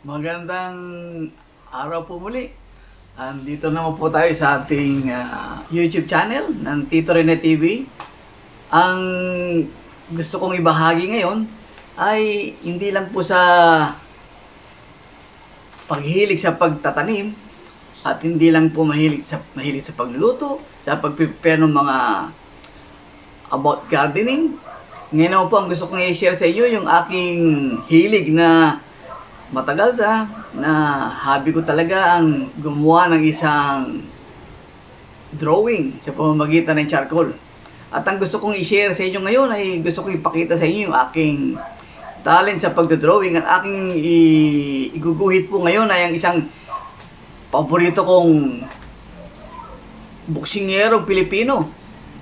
Magandang araw po muli. Andito naman po tayo sa ating ah, YouTube channel ng Tito Rene TV. Ang gusto kong ibahagi ngayon ay hindi lang po sa paghilig sa pagtatanim at hindi lang po mahilig sa mahilig sa pagluluto, sa pag-prepare ng mga about gardening. Ngayon po ang gusto kong i-share sa inyo yung aking hilig na matagal na na hobby ko talaga ang gumawa ng isang drawing sa pamamagitan ng charcoal. At ang gusto kong i-share sa inyo ngayon ay gusto kong ipakita sa inyo yung aking talent sa pagdodrawing. Ang aking iguguhit po ngayon ay ang isang paborito kong buksingerong Pilipino.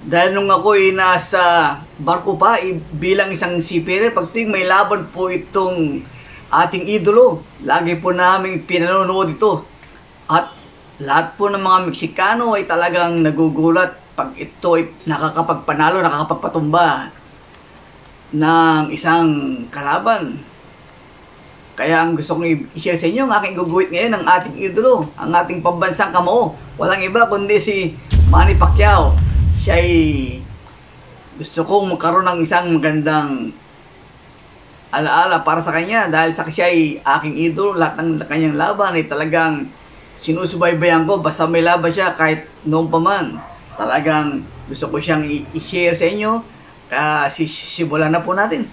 Dahil nung ako'y nasa barko pa, eh, bilang isang seafarer, pag tuwing may laban po itong ating idolo, lagi po namin pinanonood ito. At lahat po ng mga Meksikano ay talagang nagugulat pag ito ay nakakapagpanalo, nakakapagpatumba ng isang kalaban. Kaya ang gusto kong i-share sa inyo, ang aking guguhit ngayon ng ating idolo, ang ating pambansang kamao. Walang iba kundi si Manny Pacquiao. Siya ay gusto kong magkaroon ng isang magandang alaala para sa kanya dahil sa siya ay aking idolo, lahat ng kanyang laban ay talagang sinusubaybayan ko basta may laban siya kahit noon pa man. Talagang gusto ko siyang i-share sa inyo. Kasi simulan na po natin.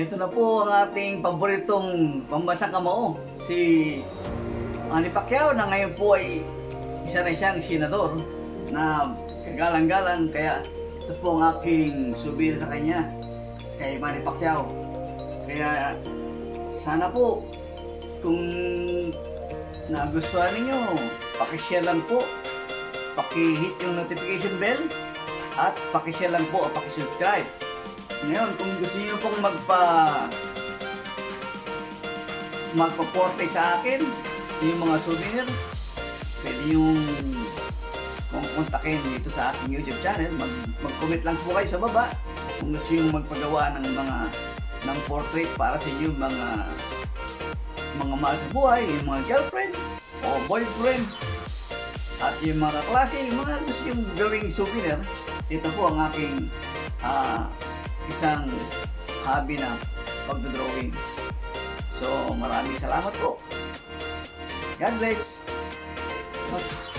Ito na po ang ating paboritong pambansang kamao, si Manny Pacquiao na ngayon po ay isa na siyang senador na kagalang-galang kaya ito po ang aking subir sa kanya kay Manny Pacquiao. Kaya sana po kung nagustuhan ninyo, pakishare lang po, pakihit yung notification bell at pakishare lang po at pakisubscribe. Ngayon, kung gusto niyo pong magpa magpa-portray sa akin, yung mga souvenir, pwede yung kung kontakin dito sa aking YouTube channel, mag, mag-comment lang po kayo sa baba kung gusto yung magpagawa ng mga ng portrait para sa inyo mga mga mahal sa buhay, yung mga girlfriend o boyfriend. At yung mga klase, yung mga gusto yung gawing souvenir, ito po ang aking ah, isang hobby na pagdodrawing. So, maraming salamat po. God bless. Mas